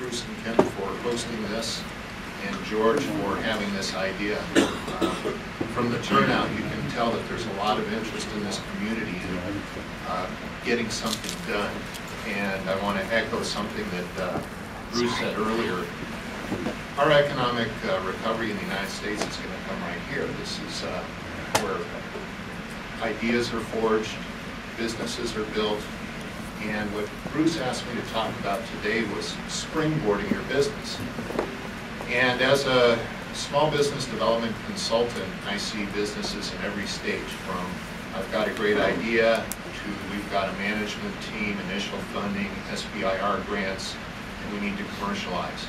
Bruce and Ken for hosting this, and George for having this idea. Uh, From the turnout, you can tell that there's a lot of interest in this community in uh, getting something done. And I want to echo something that uh, Bruce said earlier. Our economic uh, recovery in the United States is going to come right here. This is uh, where ideas are forged, businesses are built, and what Bruce asked me to talk about today was springboarding your business. And as a small business development consultant, I see businesses in every stage from I've got a great idea to we've got a management team, initial funding, SBIR grants, and we need to commercialize.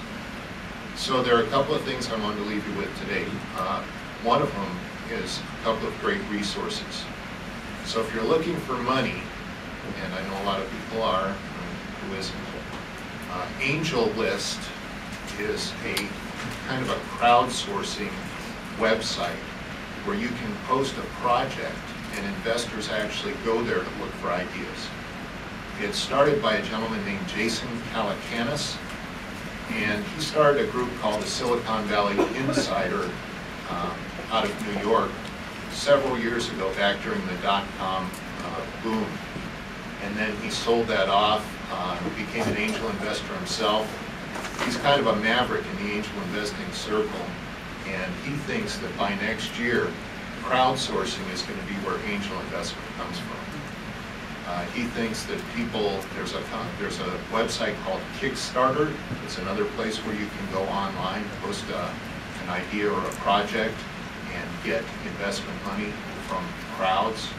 So there are a couple of things I wanted to leave you with today. Uh, one of them is a couple of great resources. So if you're looking for money, and I know a lot of people uh, Angel List is a kind of a crowdsourcing website where you can post a project and investors actually go there to look for ideas. It started by a gentleman named Jason Calacanis, and he started a group called the Silicon Valley Insider um, out of New York several years ago, back during the dot-com uh, boom. And then he sold that off, uh, became an angel investor himself. He's kind of a maverick in the angel investing circle, and he thinks that by next year, crowdsourcing is going to be where angel investment comes from. Uh, he thinks that people, there's a, there's a website called Kickstarter. It's another place where you can go online, post a, an idea or a project, and get investment money from crowds.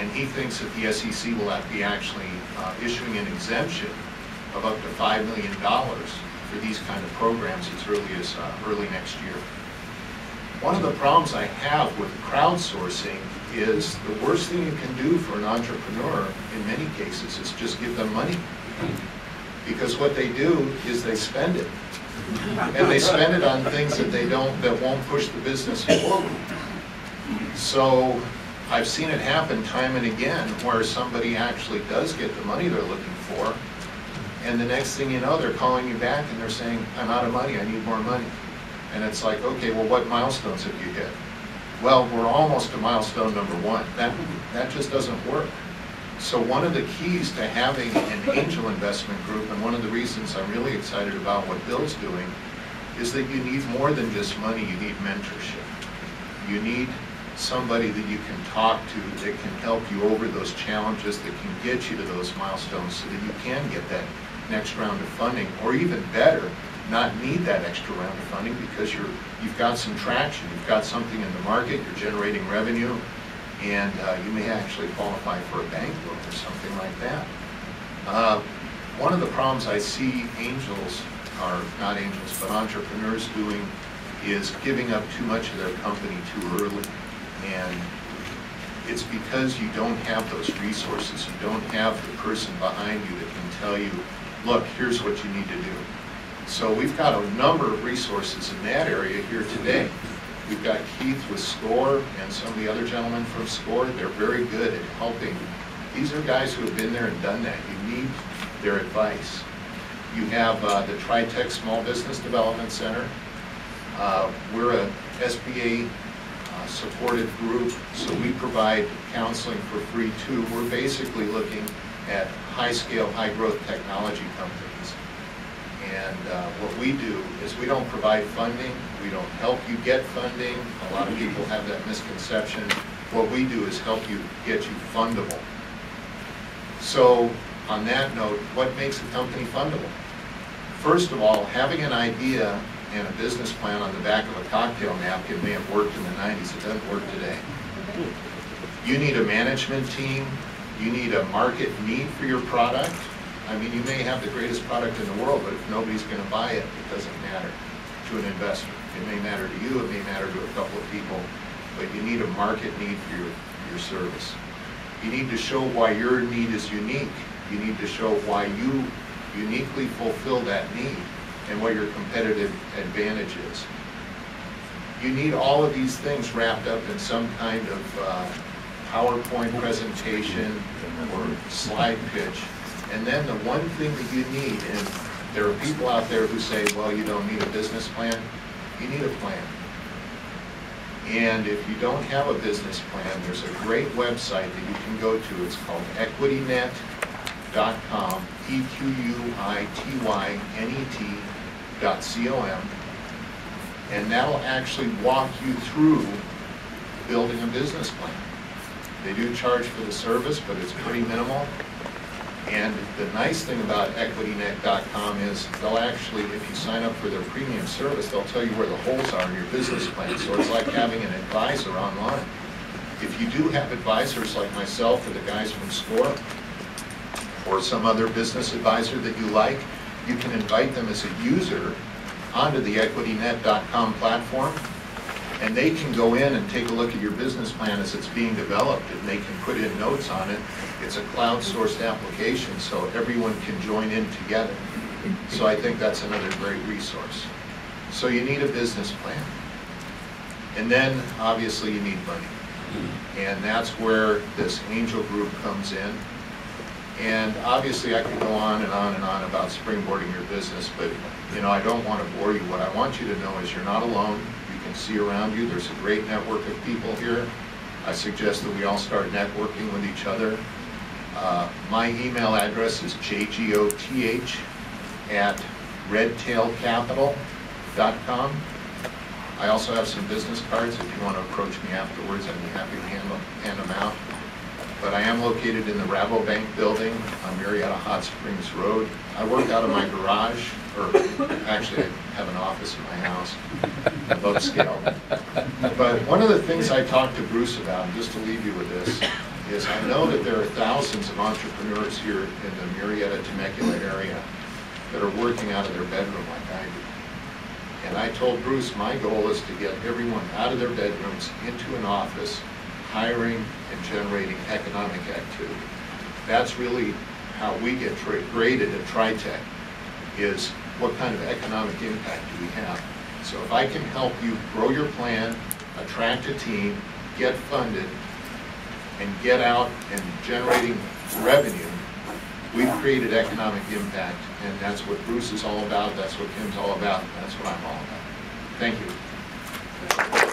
And he thinks that the SEC will be actually uh, issuing an exemption of up to $5 million for these kind of programs as early as uh, early next year. One of the problems I have with crowdsourcing is the worst thing you can do for an entrepreneur in many cases is just give them money. Because what they do is they spend it. And they spend it on things that they don't, that won't push the business forward. So I've seen it happen time and again where somebody actually does get the money they're looking for. And the next thing you know, they're calling you back and they're saying, I'm out of money, I need more money. And it's like, okay, well, what milestones have you hit? Well, we're almost to milestone number one. That, that just doesn't work. So one of the keys to having an angel investment group, and one of the reasons I'm really excited about what Bill's doing, is that you need more than just money, you need mentorship. You need somebody that you can talk to that can help you over those challenges, that can get you to those milestones so that you can get that next round of funding, or even better, not need that extra round of funding because you're, you've got some traction, you've got something in the market, you're generating revenue, and uh, you may actually qualify for a bank loan or something like that. Uh, one of the problems I see angels, or not angels, but entrepreneurs doing is giving up too much of their company too early. And it's because you don't have those resources. You don't have the person behind you that can tell you, look, here's what you need to do. So we've got a number of resources in that area here today. We've got Keith with SCORE and some of the other gentlemen from SCORE. They're very good at helping. These are guys who have been there and done that. You need their advice. You have uh, the TriTech Small Business Development Center. Uh, we're a SBA uh, supported group, so we provide counseling for free too. We're basically looking at high-scale, high-growth technology companies and uh, what we do is we don't provide funding, we don't help you get funding. A lot of people have that misconception. What we do is help you get you fundable. So on that note, what makes a company fundable? First of all, having an idea and a business plan on the back of a cocktail napkin may have worked in the 90s. It doesn't work today. You need a management team. You need a market need for your product. I mean, you may have the greatest product in the world, but if nobody's going to buy it, it doesn't matter to an investor. It may matter to you, it may matter to a couple of people, but you need a market need for your, your service. You need to show why your need is unique. You need to show why you uniquely fulfill that need and what your competitive advantage is. You need all of these things wrapped up in some kind of uh, PowerPoint presentation or slide pitch and then the one thing that you need, and There are people out there who say, well, you don't need a business plan. You need a plan. And if you don't have a business plan, there's a great website that you can go to. It's called equitynet.com, E-Q-U-I-T-Y-N-E-T C-O-M. And that'll actually walk you through building a business plan. They do charge for the service, but it's pretty minimal. And the nice thing about equitynet.com is they'll actually, if you sign up for their premium service, they'll tell you where the holes are in your business plan. So it's like having an advisor online. If you do have advisors like myself or the guys from SCORE, or some other business advisor that you like, you can invite them as a user onto the equitynet.com platform, and they can go in and take a look at your business plan as it's being developed, and they can put in notes on it. It's a cloud-sourced application, so everyone can join in together. So I think that's another great resource. So you need a business plan. And then, obviously, you need money. And that's where this angel group comes in. And obviously, I could go on and on and on about springboarding your business, but, you know, I don't want to bore you. What I want you to know is you're not alone. You can see around you, there's a great network of people here. I suggest that we all start networking with each other. Uh, My email address is jgoth at redtailcapital.com. I also have some business cards. If you want to approach me afterwards, I'd be happy to hand them, hand them out. Am located in the Rabobank building on Murrieta Hot Springs Road. I work out of my garage, or actually, I have an office in my house, above scale. But one of the things I talked to Bruce about, and just to leave you with this, is I know that there are thousands of entrepreneurs here in the Murrieta Temecula area that are working out of their bedroom like I do. And I told Bruce, my goal is to get everyone out of their bedrooms into an office, hiring and generating economic activity. That's really how we get graded at TriTech, is what kind of economic impact do we have? So if I can help you grow your plan, attract a team, get funded, and get out and generating revenue, we've created economic impact, and that's what Bruce is all about, that's what Kim's all about, that's what I'm all about. Thank you.